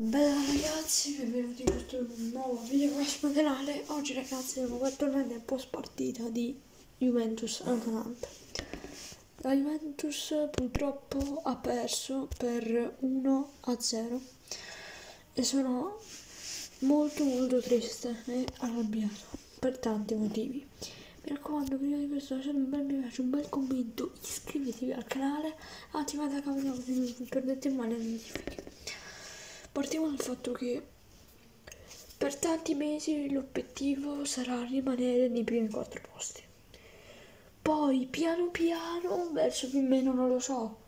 Bella ragazzi, benvenuti in questo nuovo video qua sul canale. Oggi ragazzi abbiamo attualmente il post partita di Juventus Atalanta. La Juventus purtroppo ha perso per 1 a 0 e sono molto molto triste e arrabbiato per tanti motivi. Mi raccomando, prima di questo lasciate un bel mi piace, un bel commento, iscrivetevi al canale, attivate la camera così non perdete mai le notifiche. Partiamo dal fatto che per tanti mesi l'obiettivo sarà rimanere nei primi quattro posti. Poi piano piano, verso più o meno non lo so,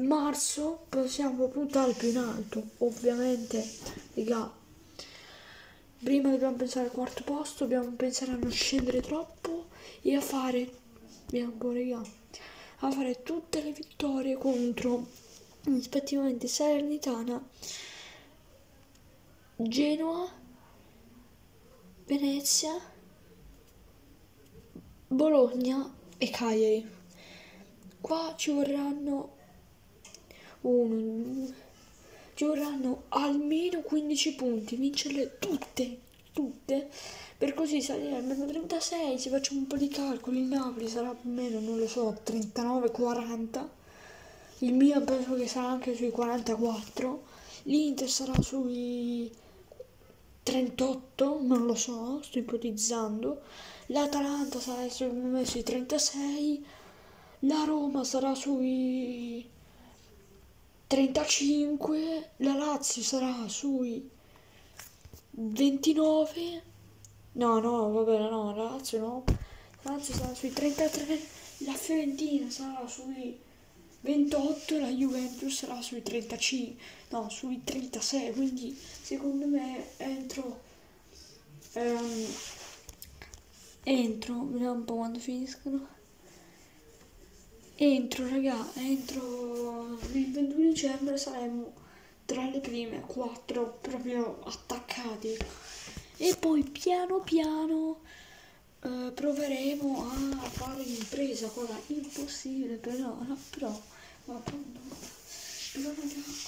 marzo possiamo puntare più in alto. Ovviamente, raga, prima dobbiamo pensare al quarto posto, dobbiamo pensare a non scendere troppo e a fare, po' raga, a fare tutte le vittorie contro rispettivamente Salernitana Genoa, Venezia, Bologna e Cagliari. Qua ci vorranno uno, ci vorranno almeno 15 punti, vincerle tutte, tutte, per così salire almeno 36, se facciamo un po' di calcoli, il Napoli sarà più o meno, non lo so, 39-40, il mio penso che sarà anche sui 44, l'Inter sarà sui 38, non lo so, sto ipotizzando. L'Atalanta sarà sui 36, la Roma sarà sui 35, la Lazio sarà sui 29. No, no, va bene, no, la Lazio no. La Lazio sarà sui 33, la Fiorentina sarà sui 28 la Juventus sarà sui 35, no, sui 36, quindi secondo me entro, ehm, entro, vediamo un po' quando finiscono, entro raga, entro il 21 dicembre saremo tra le prime 4 proprio attaccati. E poi piano piano Uh, proveremo a fare l'impresa, cosa impossibile però, no, però, ma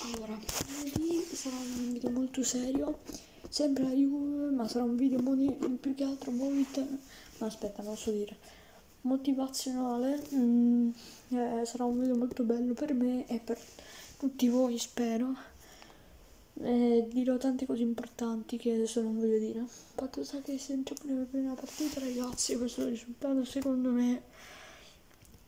allora, lunedì sarà un video molto serio, sempre la Juve, ma sarà un video più che altro molto, no, aspetta, non dire, motivazionale, mm, eh, sarà un video molto bello per me e per tutti voi, spero. Eh, dirò tante cose importanti che adesso non voglio dire. Fatto sta che se giochiamo la prima partita, ragazzi, questo risultato secondo me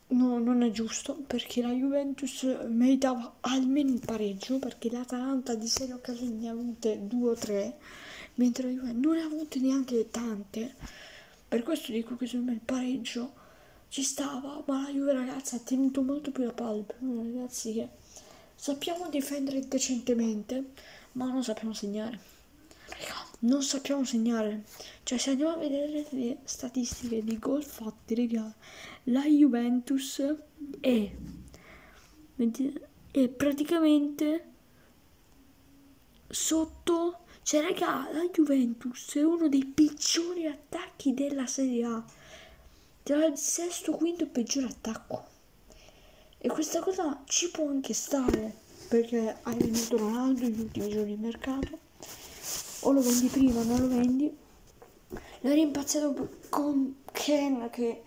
no, non è giusto perché la Juventus meritava almeno un pareggio perché l'Atalanta di serie occasioni ne ha avute due o tre, mentre la Juventus non ne ha avute neanche tante. Per questo dico che secondo me il pareggio ci stava, ma la Juve ragazzi ha tenuto molto più la palla, ragazzi che sappiamo difendere decentemente ma non sappiamo segnare. Non sappiamo segnare. Cioè, se andiamo a vedere le statistiche di gol fatti, raga, la Juventus è, è praticamente sotto. Cioè, raga, la Juventus è uno dei peggiori attacchi della Serie A. Tra il sesto, quinto e peggiore attacco. E questa cosa ci può anche stare perché hai venduto Ronaldo negli ultimi giorni di mercato o lo vendi prima o non lo vendi. L'hai rimpazzato con Ken che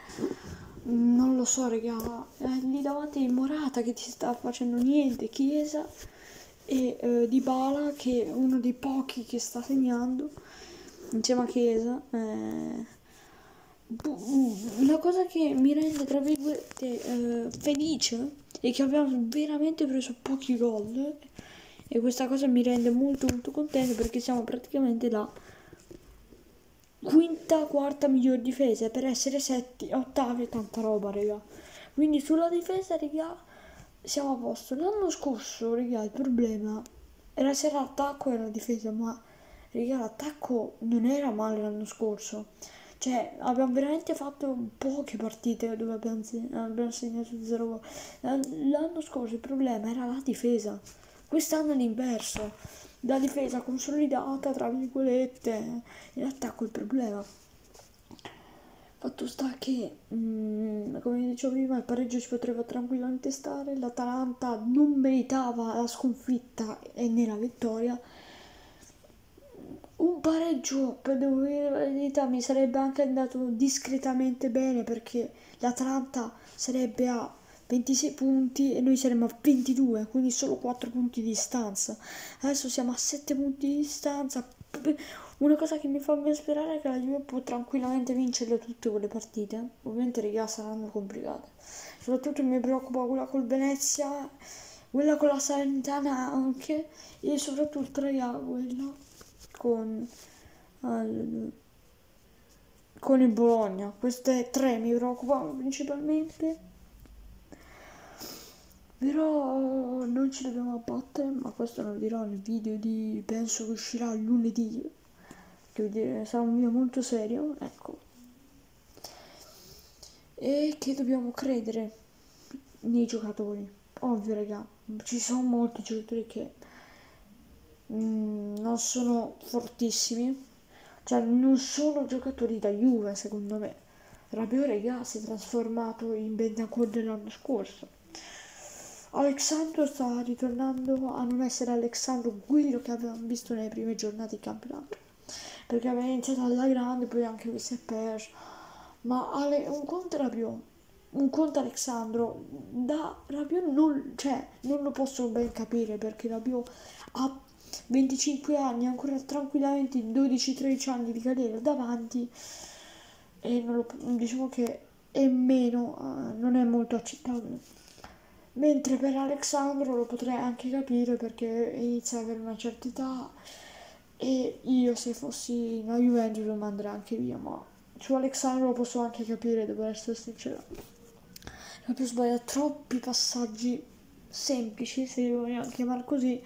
non lo so raga lì davanti Morata che ti sta facendo niente Chiesa e eh, Dybala che è uno dei pochi che sta segnando insieme a Chiesa eh, una cosa che mi rende tra virgolette eh, felice è che abbiamo veramente preso pochi gol e questa cosa mi rende molto molto contento perché siamo praticamente la quinta quarta miglior difesa per essere setti ottavi tanta roba raga. Quindi sulla difesa raga siamo a posto. L'anno scorso raga il problema era se l'attacco e la difesa ma raga l'attacco non era male l'anno scorso. Cioè, abbiamo veramente fatto poche partite dove abbiamo, abbiamo segnato 0 L'anno scorso il problema era la difesa. Quest'anno è l'inverso. La difesa consolidata, tra virgolette, in attacco il problema. Fatto sta che, mm, come dicevo prima, il pareggio ci potrebbe tranquillamente stare, l'Atalanta non meritava la sconfitta e né la vittoria. Un pareggio, per dire la verità, mi sarebbe anche andato discretamente bene perché l'Atalanta sarebbe a 26 punti e noi saremmo a 22, quindi solo 4 punti di distanza. Adesso siamo a 7 punti di distanza una cosa che mi fa ben sperare è che la Juve può tranquillamente vincerle tutte quelle partite. Ovviamente, raga, saranno complicate. Soprattutto mi preoccupa quella col Venezia, quella con la Salernitana anche, e soprattutto, raga, quella con, al, con il Bologna. Queste tre mi preoccupano principalmente. Però non ci dobbiamo abbattere, ma questo lo dirò nel video di penso che uscirà lunedì che sarà un video molto serio, ecco. E che dobbiamo credere nei giocatori. Ovvio, raga, ci sono molti giocatori che mm, non sono fortissimi, cioè non sono giocatori da Juve, secondo me. Rabiot, raga, si è trasformato in Bentancur dell'anno scorso. Alexandro sta ritornando a non essere Alexandro quello che avevamo visto nelle prime giornate di campionato perché aveva iniziato alla grande, poi anche lui si è perso. Ma Ale, un conto Rabiot, un conto Alessandro, da Rabiot non, cioè, non lo posso ben capire perché Rabiot ha 25 anni, ancora tranquillamente 12-13 anni di carriera davanti e lo, diciamo che è meno, uh, non è molto accettabile. Mentre per Alessandro lo potrei anche capire perché inizia ad avere una certa età e io se fossi una Juventus lo manderei anche via, ma su Alexandro lo posso anche capire, devo essere sincero. Proprio sbagliato troppi passaggi semplici, se li vogliamo chiamare così.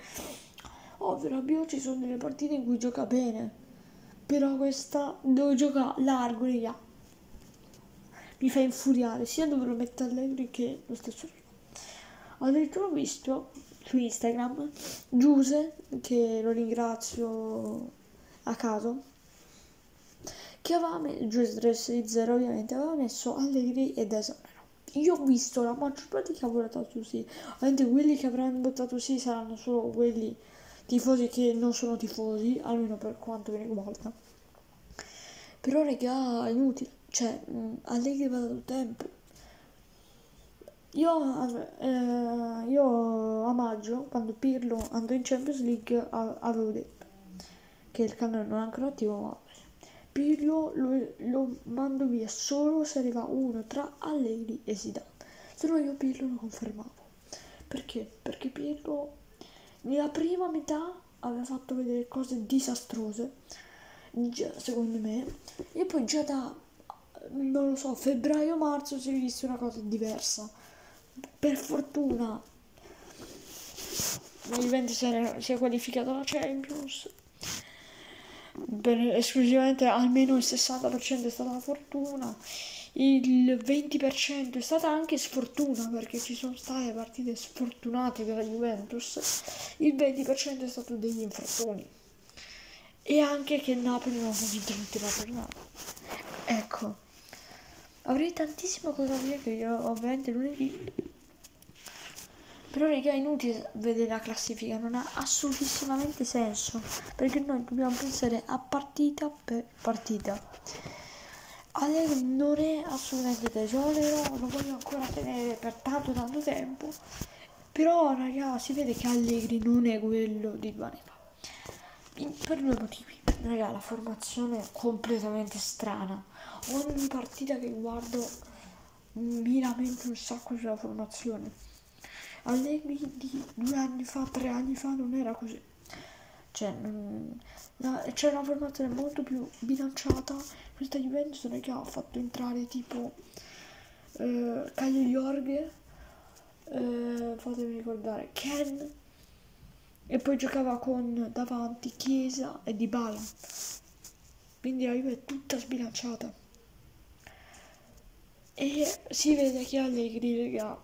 Ovvio, Rabiot ci sono delle partite in cui gioca bene, però questa dove gioca largo, mi fa infuriare sia dove lo mette Allegri che lo stesso Addirittura ho visto su Instagram Giuse, che lo ringrazio a caso, che aveva messo, Giuse 360 ovviamente, aveva messo Allegri ed esonero. Io ho visto la maggior parte che ha votato sì, ovviamente quelli che avranno votato sì saranno solo quelli tifosi che non sono tifosi, almeno per quanto mi riguarda. Però raga, è inutile, cioè Allegri va da tempo io, eh, io a maggio, quando Pirlo andò in Champions League, avevo detto che il cannone non è ancora attivo, ma Pirlo lo, lo mando via solo se arriva uno tra Allegri e Zidane. Se no io Pirlo lo confermavo. Perché? Perché Pirlo nella prima metà aveva fatto vedere cose disastrose, già, secondo me, e poi già da, non lo so, febbraio-marzo si è vista una cosa diversa per fortuna. La Juventus si è qualificata alla Champions. Per esclusivamente almeno il 60% è stata fortuna. Il 20% è stata anche sfortuna perché ci sono state partite sfortunate per la Juventus. Il 20% è stato degli infortuni. E anche che Napoli non ha vinto l'ultima giornata. Ecco. Avrei tantissimo cosa dire che io ovviamente lunedì. Però raga è inutile vedere la classifica, non ha assolutissimamente senso. Perché noi dobbiamo pensare a partita per partita. Allegri non è assolutamente tesoro, lo voglio ancora tenere per tanto tanto tempo. Però raga si vede che Allegri non è quello di fa. Per due motivi. Raga, la formazione è completamente strana ogni partita che guardo mi lamento un sacco sulla formazione. Allegri di due anni fa, tre anni fa non era così. Cioè, non, c'è una formazione molto più bilanciata. Questa Juventus non è che ha fatto entrare tipo eh, Caio Jorge, eh, fatemi ricordare, Ken, e poi giocava con davanti Chiesa e Dybala. Quindi la Juve è tutta sbilanciata. E si vede che Allegri raga,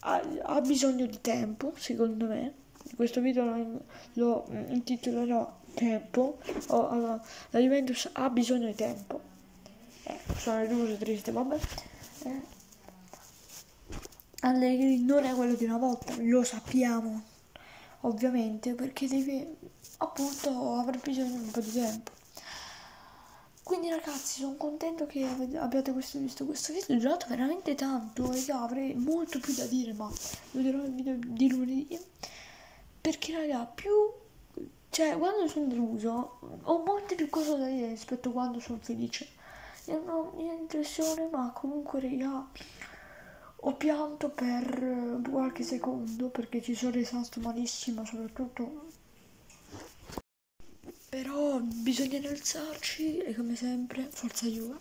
ha, ha, bisogno di tempo, secondo me. Questo video lo, lo intitolerò Tempo. Oh, allora, la Juventus ha bisogno di tempo. eh, sono le cose tristi, vabbè. Eh. Allegri non è quello di una volta, lo sappiamo, ovviamente, perché deve appunto aver bisogno di un po' di tempo. Quindi ragazzi sono contento che abbiate questo, visto questo video, ho giocato veramente tanto e avrei molto più da dire ma lo dirò nel video di lunedì. Perché raga più cioè quando sono deluso ho molte più cose da dire rispetto a quando sono felice. Io non ho impressione ma comunque raga ho pianto per qualche secondo perché ci sono rimasto malissimo soprattutto però bisogna innalzarci e come sempre forza Juve